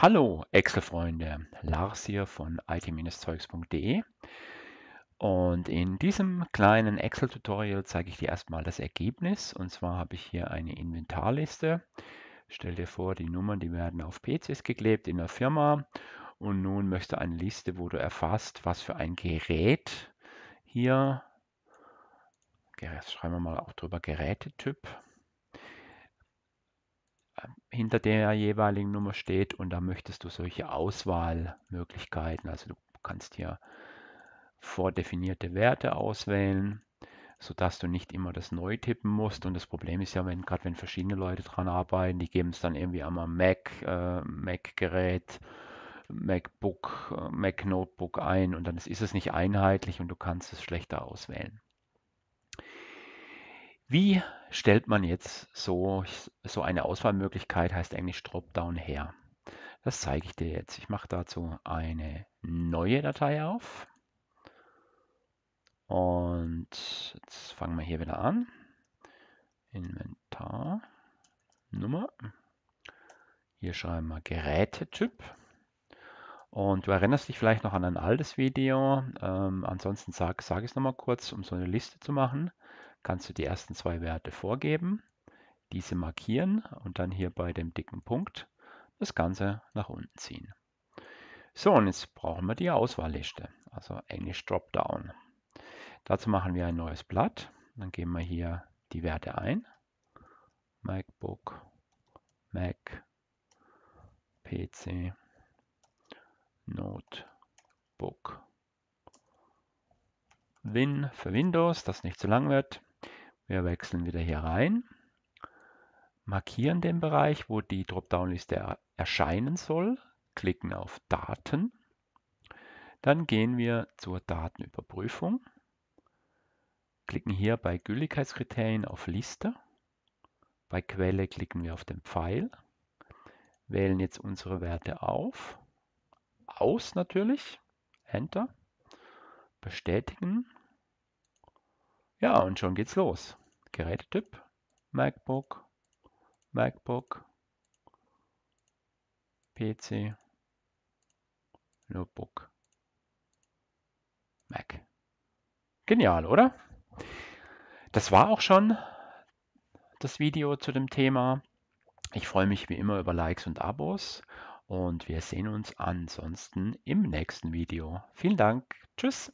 Hallo Excel-Freunde, Lars hier von it-zeugs.de und in diesem kleinen Excel-Tutorial zeige ich dir erstmal das Ergebnis. Und zwar habe ich hier eine Inventarliste. Stell dir vor, die Nummern, die werden auf PCs geklebt in der Firma. Und nun möchte eine Liste, wo du erfasst, was für ein Gerät hier, schreiben wir mal auch drüber Gerätetyp, hinter der jeweiligen Nummer steht und da möchtest du solche Auswahlmöglichkeiten. Also du kannst hier vordefinierte Werte auswählen, sodass du nicht immer das neu tippen musst. Und das Problem ist ja, wenn gerade wenn verschiedene Leute dran arbeiten, die geben es dann irgendwie einmal Mac, äh, Mac-Gerät, MacBook, äh, Mac Notebook ein und dann ist es nicht einheitlich und du kannst es schlechter auswählen. Wie stellt man jetzt so, so eine Auswahlmöglichkeit, heißt eigentlich Dropdown her? Das zeige ich dir jetzt. Ich mache dazu eine neue Datei auf. Und jetzt fangen wir hier wieder an. Inventar, Nummer. Hier schreiben wir Gerätetyp. Und du erinnerst dich vielleicht noch an ein altes Video. Ähm, ansonsten sage sag ich es nochmal kurz, um so eine Liste zu machen kannst du die ersten zwei Werte vorgeben, diese markieren und dann hier bei dem dicken Punkt das Ganze nach unten ziehen. So, und jetzt brauchen wir die Auswahlliste, also Englisch Dropdown. Dazu machen wir ein neues Blatt. Dann geben wir hier die Werte ein. MacBook, Mac, PC, Notebook, Win für Windows, das nicht zu lang wird. Wir wechseln wieder hier rein, markieren den Bereich, wo die Dropdown-Liste erscheinen soll, klicken auf Daten. Dann gehen wir zur Datenüberprüfung, klicken hier bei Gültigkeitskriterien auf Liste. Bei Quelle klicken wir auf den Pfeil, wählen jetzt unsere Werte auf, aus natürlich, Enter, bestätigen. Ja, und schon geht's los. Gerätetyp, MacBook, MacBook, PC, Notebook, Mac. Genial, oder? Das war auch schon das Video zu dem Thema. Ich freue mich wie immer über Likes und Abos und wir sehen uns ansonsten im nächsten Video. Vielen Dank. Tschüss.